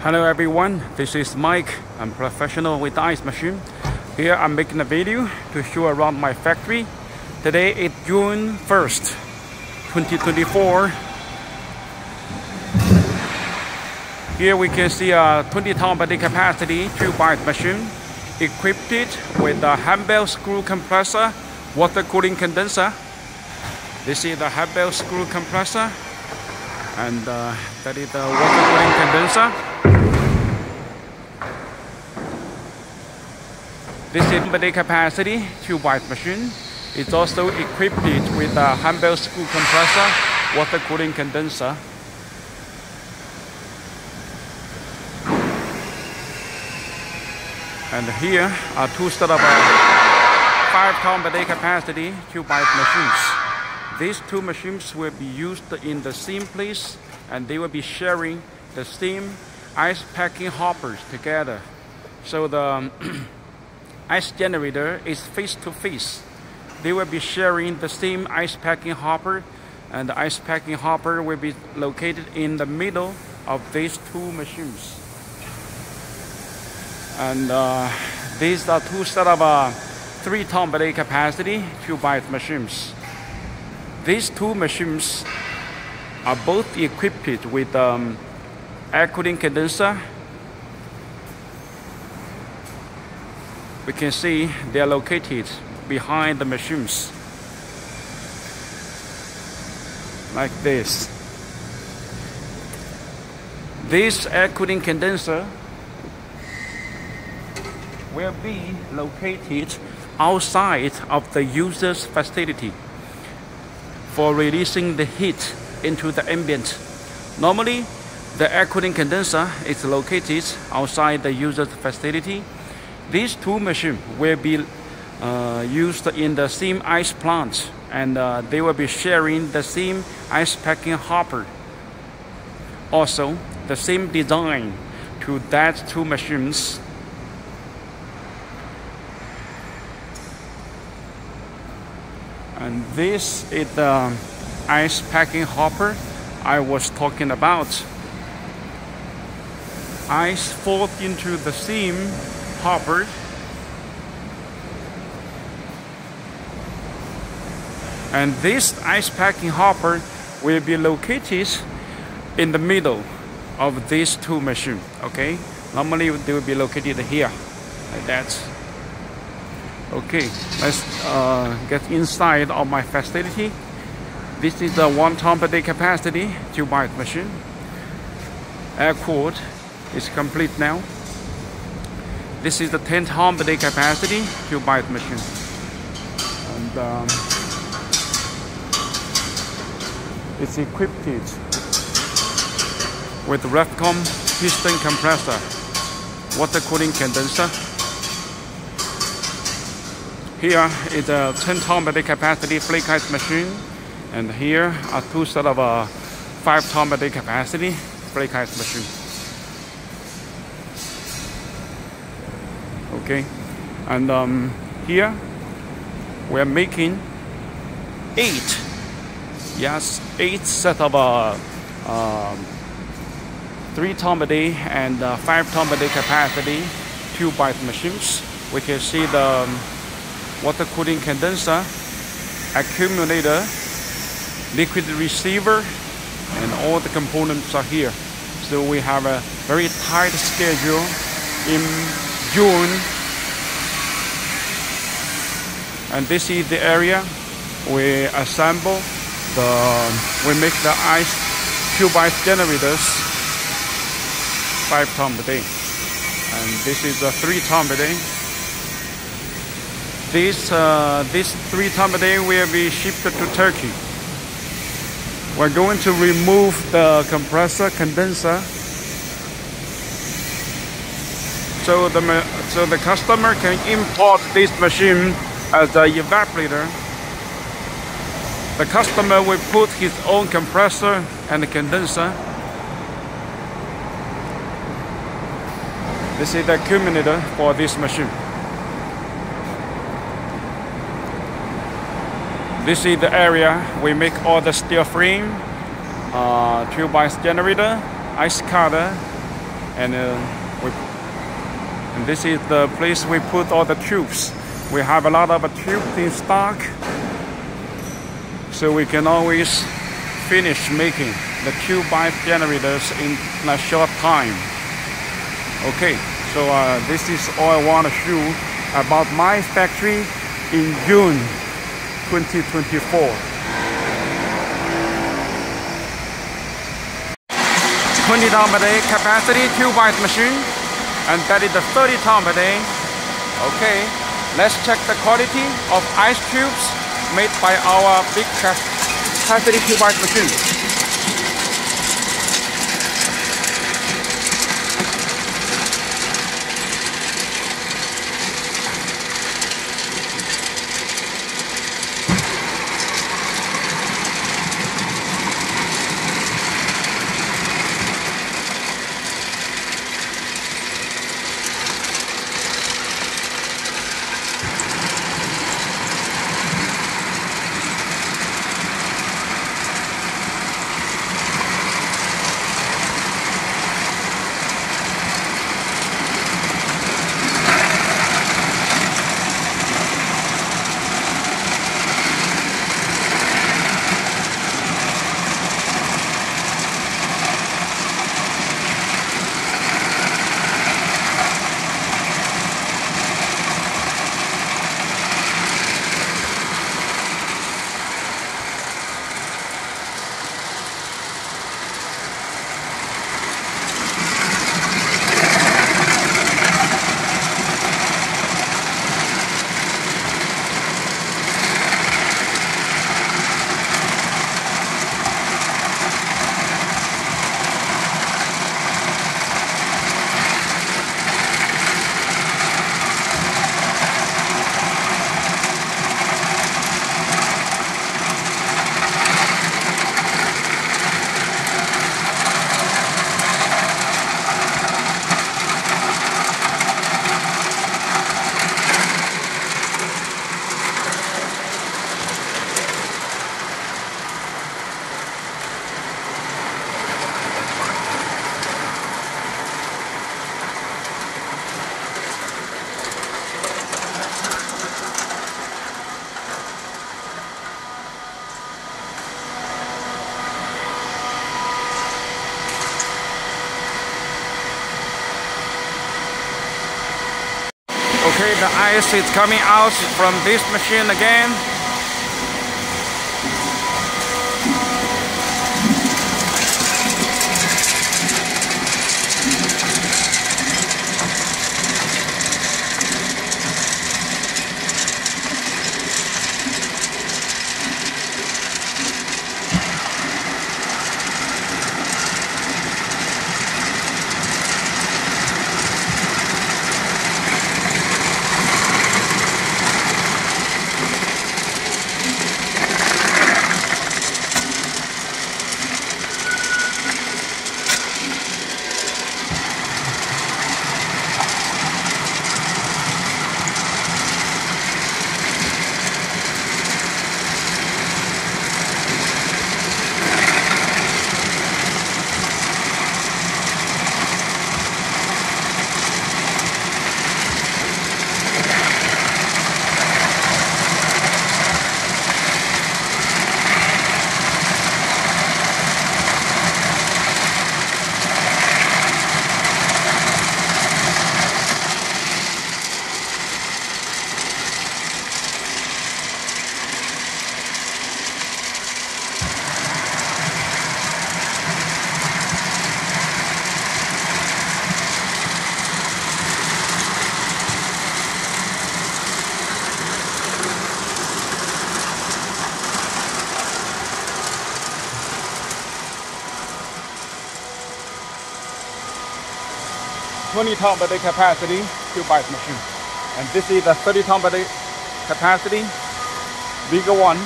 Hello everyone, this is Mike. I'm professional with ice machine. Here I'm making a video to show around my factory. Today is June 1st, 2024. Here we can see a 20 ton day capacity tube ice machine equipped with a Hanbell screw compressor, water cooling condenser. This is the Hanbell screw compressor and uh, that is the water cooling condenser. This is capacity ice machine. It's also equipped with a Hanbell screw compressor, water cooling condenser. And here are two set of uh, 5 ton per day capacity ice machines. These two machines will be used in the same place and they will be sharing the same ice packing hoppers together. So the ice generator is face to face. They will be sharing the same ice packing hopper and the ice packing hopper will be located in the middle of these two machines. And uh, these are two set of uh, 3 ton per day capacity tube ice machines. These two machines are both equipped with um, air cooling condenser we can see they are located behind the machines like this this air cooling condenser will be located outside of the user's facility for releasing the heat into the ambient. Normally, the air cooling condenser is located outside the user's facility these two machines will be uh, used in the same ice plant and uh, they will be sharing the same ice packing hopper. Also, the same design to that two machines. And this is the ice packing hopper I was talking about. Ice falls into the same hopper. And this ice packing hopper will be located in the middle of these two machines. Okay, normally they will be located here, like that. Okay, let's uh, get inside of my facility. This is the one ton per day capacity tube ice machine. Air cooled is complete now. This is the 10 ton per day capacity tube ice machine. And um, it's equipped with Refcomp piston compressor, water cooling condenser. Here is a 10 ton per day capacity flake ice machine. And here are two set of a uh, 5 ton per day capacity flake ice machine. Okay? And um, here we're making eight. Yes eight set of uh, uh, three ton per day and uh, five ton per day capacity tube ice machines. We can see the um, water cooling condenser accumulator liquid receiver and all the components are here. So we have a very tight schedule in June. And this is the area we assemble the we make the ice tube ice generators five ton per day. And this is a three ton per day. This uh, this three ton per day will be shipped to Turkey. We're going to remove the compressor condenser so the so the customer can import this machine as the evaporator. The customer will put his own compressor and condenser. This is the accumulator for this machine. This is the area we make all the steel frame, uh, tube ice generator, ice cutter, and uh, we and this is the place we put all the tubes we have a lot of tubes in stock so we can always finish making the tube ice generators in a short time. Okay so uh, this is all I want to show about my factory in June 2024 20 ton per day capacity, tube ice machine, and that is the 30 ton per day. Okay, let's check the quality of ice cubes made by our big tube ice machine. Okay, the ice is coming out from this machine again. 20 ton per day capacity tube ice machine. And this is a 30 ton per day capacity, bigger one